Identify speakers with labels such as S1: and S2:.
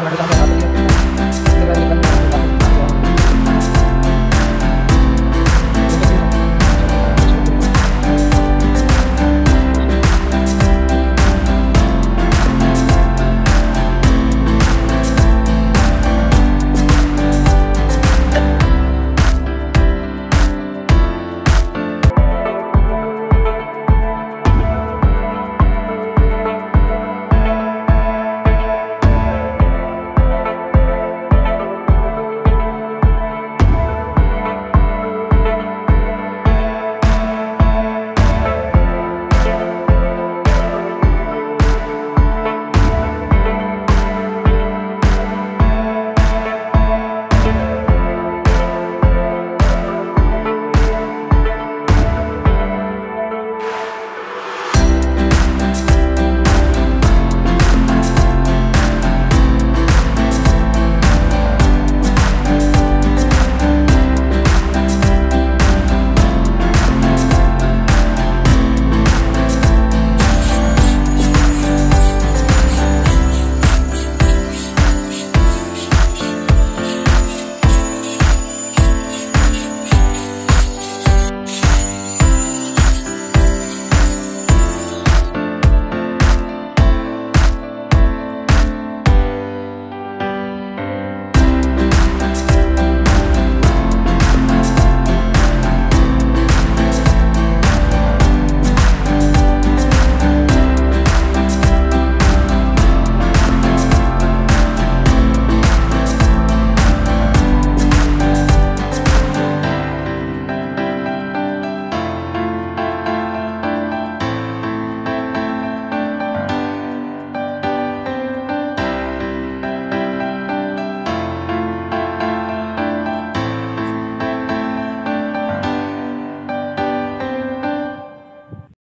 S1: Gracias.